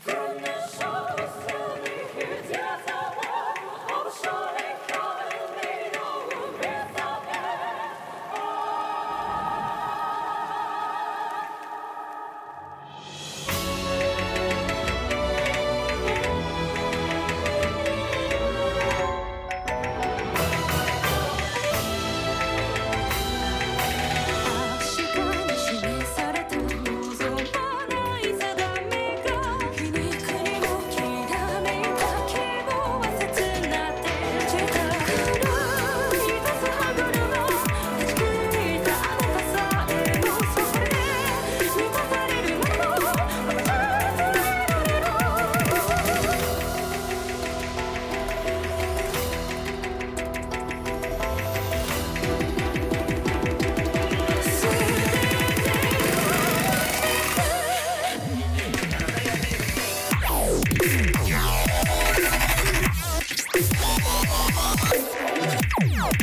From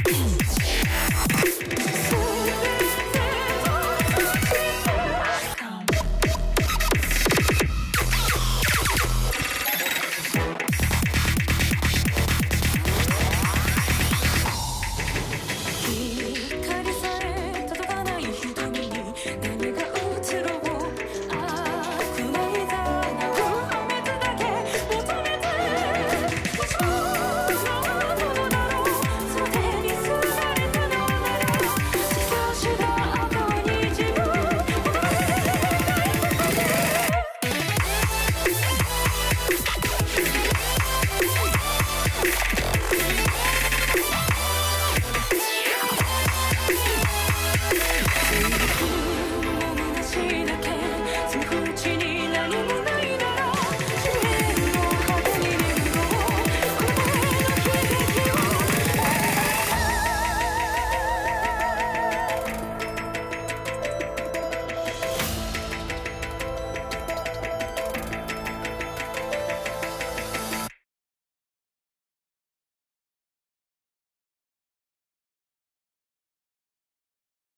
Peace.